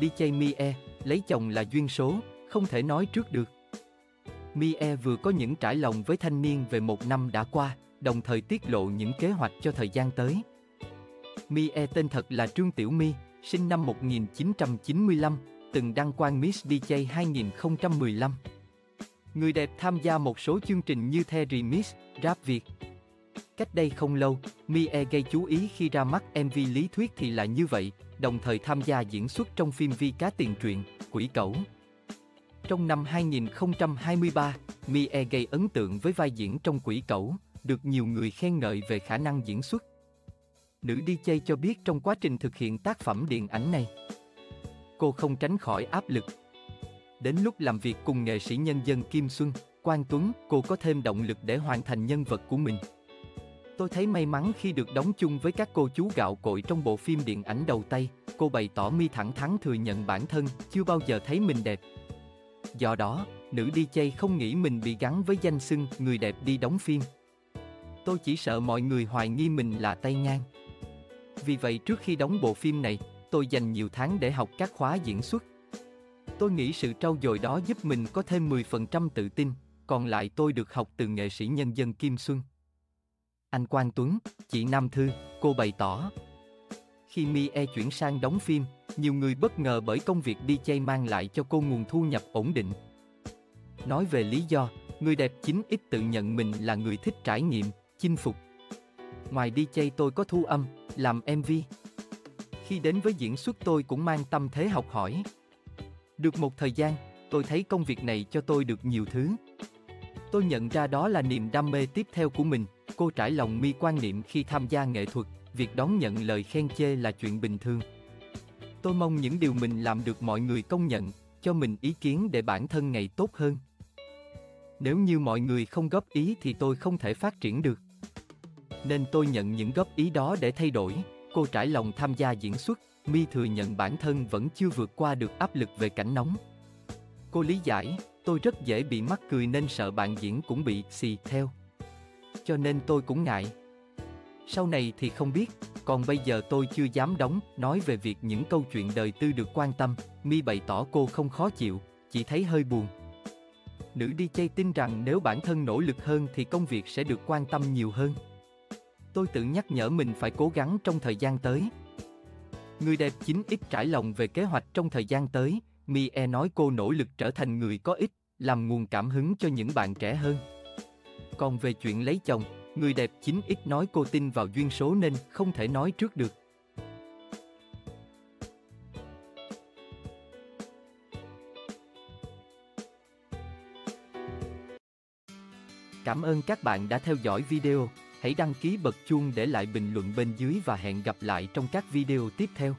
DJ Mie, lấy chồng là duyên số, không thể nói trước được. Mie vừa có những trải lòng với thanh niên về một năm đã qua, đồng thời tiết lộ những kế hoạch cho thời gian tới. Mie tên thật là Trương Tiểu My, sinh năm 1995, từng đăng quang Miss DJ 2015. Người đẹp tham gia một số chương trình như The Remix, Rap Việt. Cách đây không lâu, Mie gây chú ý khi ra mắt MV lý thuyết thì là như vậy, đồng thời tham gia diễn xuất trong phim Vi cá tiền truyện, Quỷ Cẩu. Trong năm 2023, Mie gây ấn tượng với vai diễn trong Quỷ Cẩu, được nhiều người khen ngợi về khả năng diễn xuất. Nữ DJ cho biết trong quá trình thực hiện tác phẩm điện ảnh này, cô không tránh khỏi áp lực. Đến lúc làm việc cùng nghệ sĩ nhân dân Kim Xuân, Quang Tuấn, cô có thêm động lực để hoàn thành nhân vật của mình. Tôi thấy may mắn khi được đóng chung với các cô chú gạo cội trong bộ phim điện ảnh đầu tay, cô bày tỏ mi thẳng thắn thừa nhận bản thân chưa bao giờ thấy mình đẹp. Do đó, nữ DJ không nghĩ mình bị gắn với danh xưng người đẹp đi đóng phim. Tôi chỉ sợ mọi người hoài nghi mình là tay ngang. Vì vậy trước khi đóng bộ phim này, tôi dành nhiều tháng để học các khóa diễn xuất. Tôi nghĩ sự trau dồi đó giúp mình có thêm 10% tự tin, còn lại tôi được học từ nghệ sĩ nhân dân Kim Xuân. Anh Quang Tuấn, chị Nam Thư, cô bày tỏ. Khi Mie chuyển sang đóng phim, nhiều người bất ngờ bởi công việc DJ mang lại cho cô nguồn thu nhập ổn định. Nói về lý do, người đẹp chính ít tự nhận mình là người thích trải nghiệm, chinh phục. Ngoài DJ tôi có thu âm, làm MV. Khi đến với diễn xuất tôi cũng mang tâm thế học hỏi. Được một thời gian, tôi thấy công việc này cho tôi được nhiều thứ. Tôi nhận ra đó là niềm đam mê tiếp theo của mình, cô trải lòng mi quan niệm khi tham gia nghệ thuật, việc đón nhận lời khen chê là chuyện bình thường. Tôi mong những điều mình làm được mọi người công nhận, cho mình ý kiến để bản thân ngày tốt hơn. Nếu như mọi người không góp ý thì tôi không thể phát triển được. Nên tôi nhận những góp ý đó để thay đổi, cô trải lòng tham gia diễn xuất, Mi thừa nhận bản thân vẫn chưa vượt qua được áp lực về cảnh nóng. Cô lý giải, tôi rất dễ bị mắc cười nên sợ bạn diễn cũng bị xì theo. Cho nên tôi cũng ngại. Sau này thì không biết, còn bây giờ tôi chưa dám đóng, nói về việc những câu chuyện đời tư được quan tâm, Mi bày tỏ cô không khó chịu, chỉ thấy hơi buồn. Nữ DJ tin rằng nếu bản thân nỗ lực hơn thì công việc sẽ được quan tâm nhiều hơn. Tôi tự nhắc nhở mình phải cố gắng trong thời gian tới. Người đẹp chính ít trải lòng về kế hoạch trong thời gian tới, Mie nói cô nỗ lực trở thành người có ích, làm nguồn cảm hứng cho những bạn trẻ hơn. Còn về chuyện lấy chồng, người đẹp chính ít nói cô tin vào duyên số nên không thể nói trước được. Cảm ơn các bạn đã theo dõi video, hãy đăng ký bật chuông để lại bình luận bên dưới và hẹn gặp lại trong các video tiếp theo.